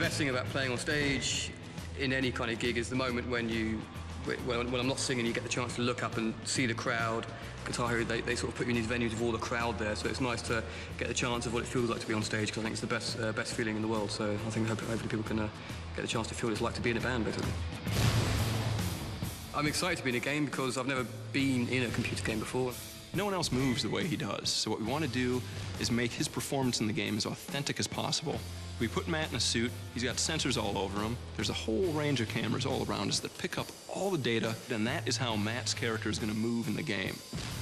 Best thing about playing on stage in any kind of gig is the moment when you, when, when I'm not singing, you get the chance to look up and see the crowd. Guitar Hero, they, they sort of put you in these venues with all the crowd there, so it's nice to get the chance of what it feels like to be on stage because I think it's the best, uh, best feeling in the world. So I think hopefully people can uh, get the chance to feel what it's like to be in a band, basically. I'm excited to be in a game because I've never been in a computer game before. No one else moves the way he does, so what we want to do is make his performance in the game as authentic as possible. We put Matt in a suit, he's got sensors all over him, there's a whole range of cameras all around us that pick up all the data, and that is how Matt's character is going to move in the game.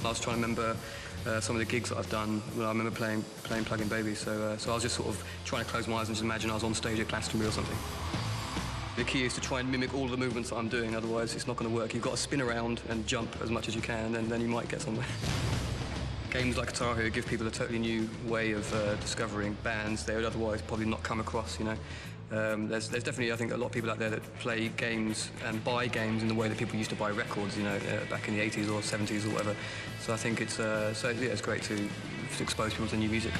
I was trying to remember uh, some of the gigs that I've done when I remember playing, playing Plug-in Baby, so, uh, so I was just sort of trying to close my eyes and just imagine I was on stage at Glastonbury or something. The key is to try and mimic all the movements that I'm doing, otherwise it's not going to work. You've got to spin around and jump as much as you can, and then you might get somewhere. Games like Guitar Hero give people a totally new way of uh, discovering bands they would otherwise probably not come across, you know. Um, there's, there's definitely, I think, a lot of people out there that play games and buy games in the way that people used to buy records, you know, uh, back in the 80s or 70s or whatever. So I think it's, uh, so, yeah, it's great to, to expose people to new music.